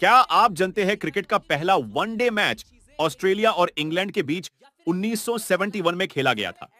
क्या आप जानते हैं क्रिकेट का पहला वनडे मैच ऑस्ट्रेलिया और इंग्लैंड के बीच 1971 में खेला गया था?